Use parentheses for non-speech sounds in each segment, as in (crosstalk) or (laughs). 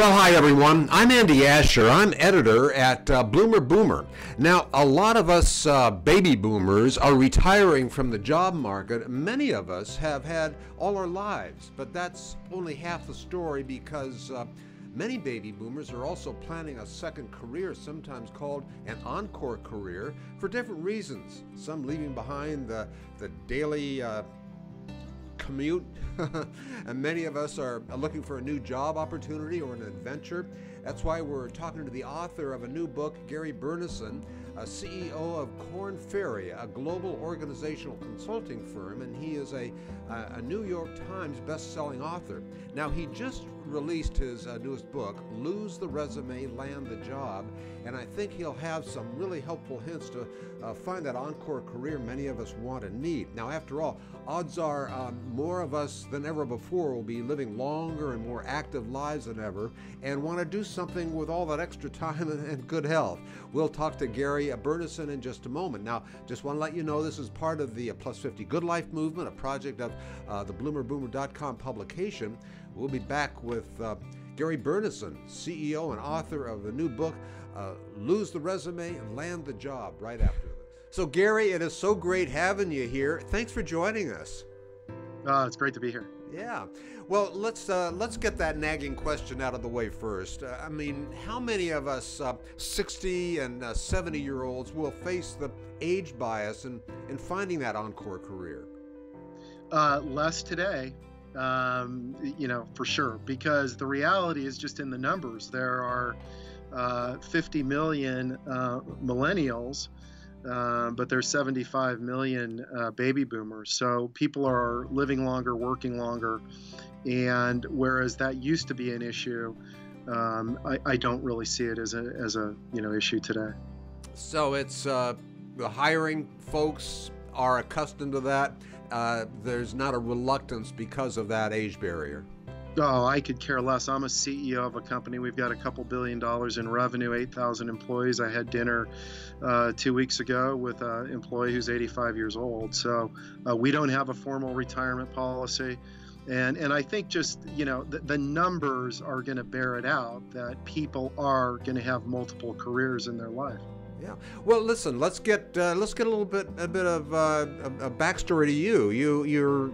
Well, hi everyone. I'm Andy Asher. I'm editor at uh, Bloomer Boomer. Now, a lot of us uh, baby boomers are retiring from the job market. Many of us have had all our lives, but that's only half the story because uh, many baby boomers are also planning a second career, sometimes called an encore career, for different reasons. Some leaving behind the, the daily uh, commute, (laughs) and many of us are looking for a new job opportunity or an adventure. That's why we're talking to the author of a new book, Gary Burnison, a CEO of Korn Ferry, a global organizational consulting firm, and he is a, a New York Times best-selling author. Now, he just released his uh, newest book, Lose the Resume, Land the Job, and I think he'll have some really helpful hints to uh, find that encore career many of us want and need. Now, after all, odds are um, more of us than ever before will be living longer and more active lives than ever and want to do something with all that extra time and, (laughs) and good health. We'll talk to Gary Burnison in just a moment. Now, just want to let you know this is part of the uh, Plus 50 Good Life movement, a project of uh, the bloomerboomer.com publication. We'll be back with uh, Gary Burnison, CEO and author of the new book, uh, Lose the Resume and Land the Job, right after this. So, Gary, it is so great having you here. Thanks for joining us. Uh, it's great to be here. Yeah. Well, let's uh, let's get that nagging question out of the way first. Uh, I mean, how many of us uh, 60 and uh, 70 year olds will face the age bias in, in finding that encore career? Uh, less today, um, you know, for sure, because the reality is just in the numbers. There are uh, 50 million millennials uh, but there's 75 million uh, baby boomers. So people are living longer, working longer, and whereas that used to be an issue, um, I, I, don't really see it as a as a you know issue today. So it's uh, the hiring folks are accustomed to that. Uh, there's not a reluctance because of that age barrier. Oh, I could care less. I'm a CEO of a company. We've got a couple billion dollars in revenue, 8,000 employees. I had dinner uh, two weeks ago with an employee who's 85 years old. So uh, we don't have a formal retirement policy. And, and I think just, you know, the, the numbers are going to bear it out that people are going to have multiple careers in their life. Yeah. Well, listen. Let's get uh, let's get a little bit a bit of uh, a, a backstory to you. You you're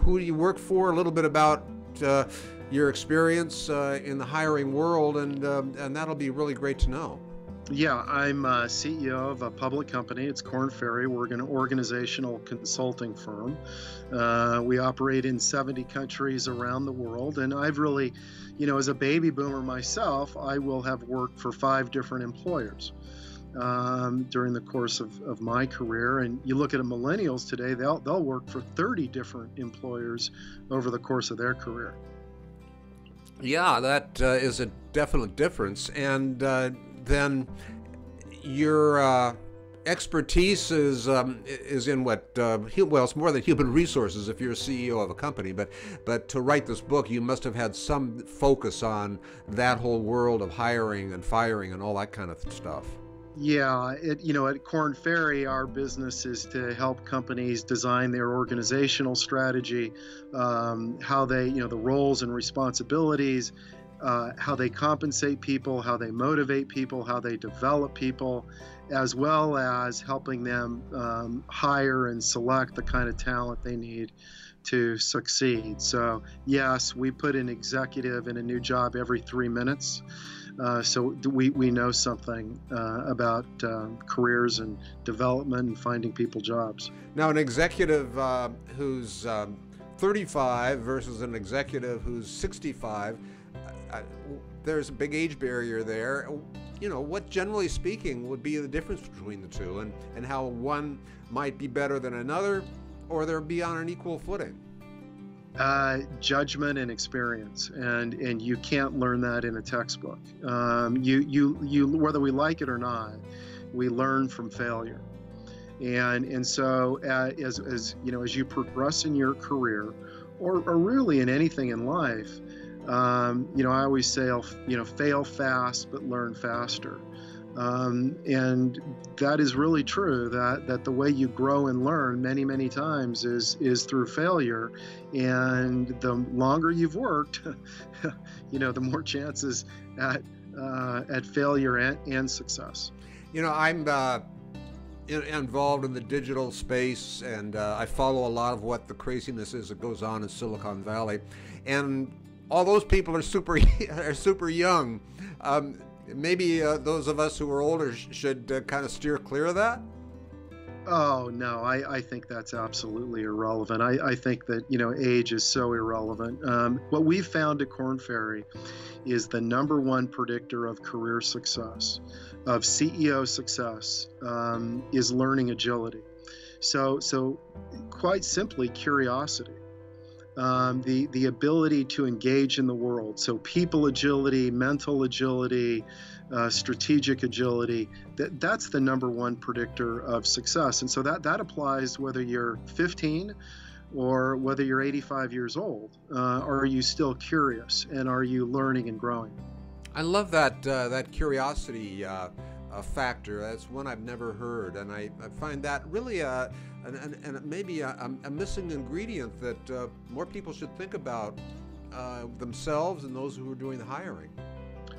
who do you work for, a little bit about uh, your experience uh, in the hiring world, and um, and that'll be really great to know. Yeah, I'm uh, CEO of a public company. It's Korn Ferry. We're an organizational consulting firm. Uh, we operate in 70 countries around the world, and I've really, you know, as a baby boomer myself, I will have worked for five different employers um, during the course of, of my career. And you look at millennials today, they'll, they'll work for 30 different employers over the course of their career. Yeah, that uh, is a definite difference. And uh, then your uh, expertise is um, is in what uh, well it's more than human resources if you're a CEO of a company but but to write this book you must have had some focus on that whole world of hiring and firing and all that kind of stuff yeah, it, you know, at Korn Ferry, our business is to help companies design their organizational strategy, um, how they, you know, the roles and responsibilities, uh, how they compensate people, how they motivate people, how they develop people, as well as helping them um, hire and select the kind of talent they need to succeed. So, yes, we put an executive in a new job every three minutes. Uh, so we, we know something uh, about uh, careers and development and finding people jobs. Now, an executive uh, who's um, 35 versus an executive who's 65, there's a big age barrier there. You know, what generally speaking would be the difference between the two and, and how one might be better than another or they'll be on an equal footing? Uh, judgment and experience, and and you can't learn that in a textbook. Um, you you you whether we like it or not, we learn from failure, and and so uh, as as you know as you progress in your career, or or really in anything in life, um, you know I always say you know fail fast but learn faster. Um, and that is really true that, that the way you grow and learn many, many times is, is through failure. And the longer you've worked, (laughs) you know, the more chances at, uh, at failure and, and success. You know, I'm uh, in, involved in the digital space and uh, I follow a lot of what the craziness is that goes on in Silicon Valley. And all those people are super, (laughs) are super young. Um, maybe uh, those of us who are older sh- should uh, kind of steer clear of that? Oh no, I, I think that's absolutely irrelevant. I, I think that you know age is so irrelevant. Um, what we've found at Korn Ferry is the number one predictor of career success, of CEO success, um, is learning agility. So so quite simply curiosity um, the the ability to engage in the world. So people agility, mental agility, uh, strategic agility. That that's the number one predictor of success. And so that that applies whether you're 15 or whether you're 85 years old. Uh, are you still curious and are you learning and growing? I love that uh, that curiosity uh, uh, factor. That's one I've never heard, and I, I find that really a and, and, and maybe a, missing ingredient that uh, more people should think about uh, themselves and those who are doing the hiring.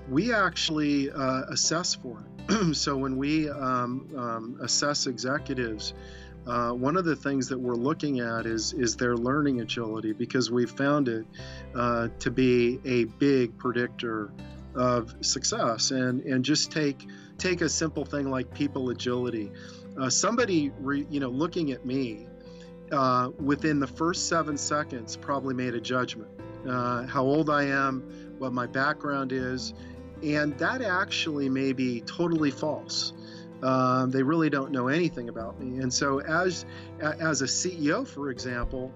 We actually uh, assess for it. (clears throat) so when we um, um, assess executives, uh, one of the things that we're looking at is is their learning agility because we've found it uh, to be a big predictor of success. And and just take take a simple thing like people agility. Uh, somebody re, you know looking at me uh, within the first seven seconds probably made a judgment uh, how old i am what my background is and that actually may be totally false. Um, they really don't know anything about me. And so as as a ceo for example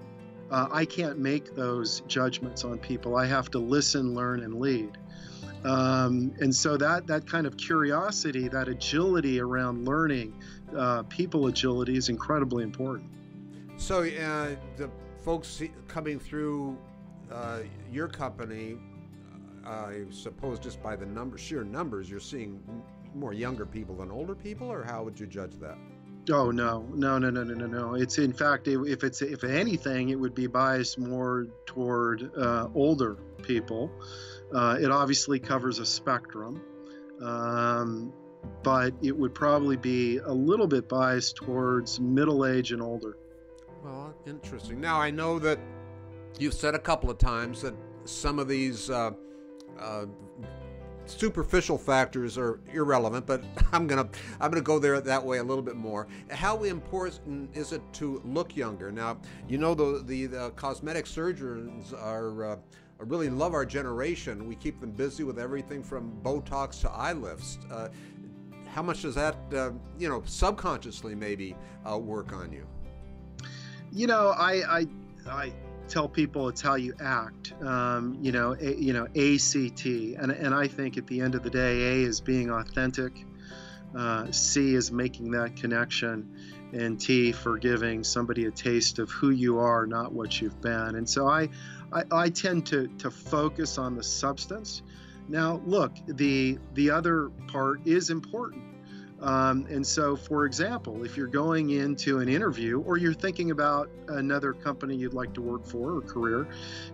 uh, i can't make those judgments on people. I have to listen learn and lead um, and so that that kind of curiosity, that agility around learning, uh, people agility is incredibly important. So uh, the folks coming through uh, your company, uh, I suppose just by the number, sheer numbers, you're seeing more younger people than older people, or how would you judge that? Oh no, no, no, no, no, no, no. It's in fact, if it's if anything, it would be biased more toward uh, older people. Uh, it obviously covers a spectrum, um, but it would probably be a little bit biased towards middle age and older. Well, interesting. Now, I know that you've said a couple of times that some of these uh, uh, superficial factors are irrelevant, but (laughs) I'm gonna I'm gonna go there that way a little bit more. How important is it to look younger? Now, you know the the, the cosmetic surgeons are uh, really love our generation. We keep them busy with everything from Botox to eye lifts. Uh, how much does that, uh, you know, subconsciously maybe uh, work on you? You know, I, I, I tell people it's how you act. Um, you know, a, you know, ACT, and and I think at the end of the day, A is being authentic. Uh, C is making that connection, and T for giving somebody a taste of who you are, not what you've been. And so I, I, I tend to, to focus on the substance. Now, look, the the other part is important. Um, and so, for example, if you're going into an interview or you're thinking about another company you'd like to work for or career,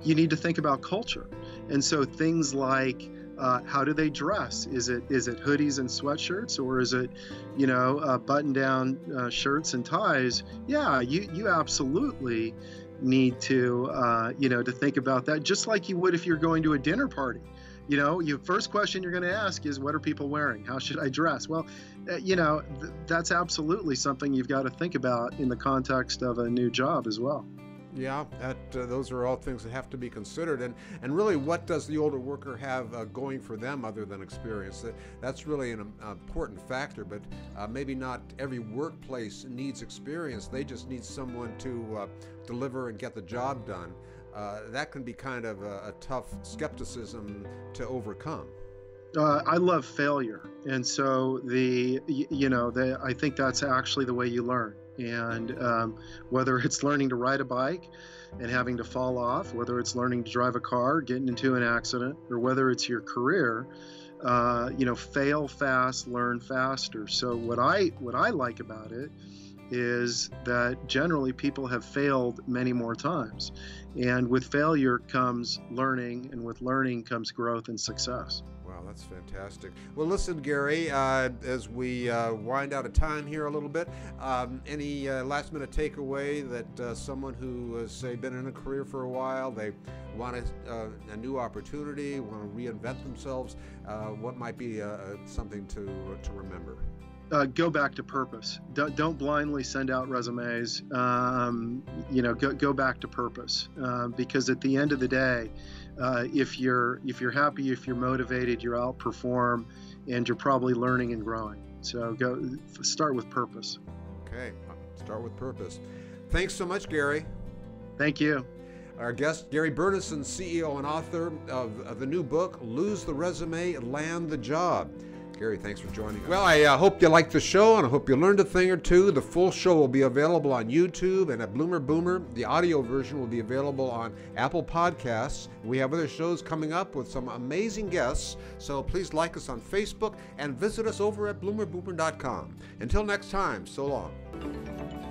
you need to think about culture. And so, things like uh, how do they dress? Is it is it hoodies and sweatshirts, or is it, you know, uh, button-down uh, shirts and ties? Yeah, you you absolutely need to uh, you know to think about that just like you would if you're going to a dinner party. You know your first question you're going to ask is what are people wearing? How should i dress? Well uh, you know th- that's absolutely something you've got to think about in the context of a new job as well yeah, that uh, those are all things that have to be considered, and and really, what does the older worker have uh, going for them other than experience? That, that's really an um, important factor, but uh, maybe not every workplace needs experience. They just need someone to uh, deliver and get the job done. Uh, that can be kind of a, a tough skepticism to overcome. Uh, I love failure, and so the you know the, I think that's actually the way you learn. And um, whether it's learning to ride a bike and having to fall off, whether it's learning to drive a car, getting into an accident, or whether it's your career, uh, you know, fail fast, learn faster. So what I what I like about it is that generally people have failed many more times, and with failure comes learning, and with learning comes growth and success. Wow, that's fantastic. Well, listen, Gary, uh, as we uh, wind out of time here a little bit, um, any uh, last minute takeaway that uh, someone who has, say, been in a career for a while, they want a, uh, a new opportunity, want to reinvent themselves, uh, what might be something to, to remember? Uh, go back to purpose. Don't, don't blindly send out resumes. Um, you know, go, go back to purpose uh, because at the end of the day, uh, if you're if you're happy, if you're motivated, you outperform, and you're probably learning and growing. So go start with purpose. Okay, start with purpose. Thanks so much, Gary. Thank you. Our guest, Gary Burnison, CEO and author of, of the new book, Lose the Resume, Land the Job. Gary, thanks for joining us. Well, I uh, hope you liked the show and I hope you learned a thing or two. The full show will be available on YouTube and at Bloomer Boomer. The audio version will be available on Apple Podcasts. We have other shows coming up with some amazing guests, so please like us on Facebook and visit us over at bloomerboomer.com. Until next time, so long.